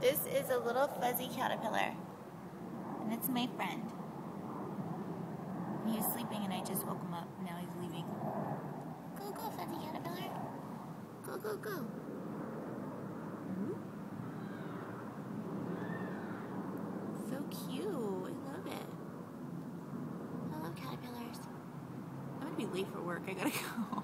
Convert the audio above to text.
This is a little fuzzy caterpillar. And it's my friend. He was sleeping and I just woke him up. Now he's leaving. Go, go, fuzzy caterpillar. Go, go, go. Mm-hmm. So cute. I love it. I love caterpillars. I'm gonna be late for work. I gotta go.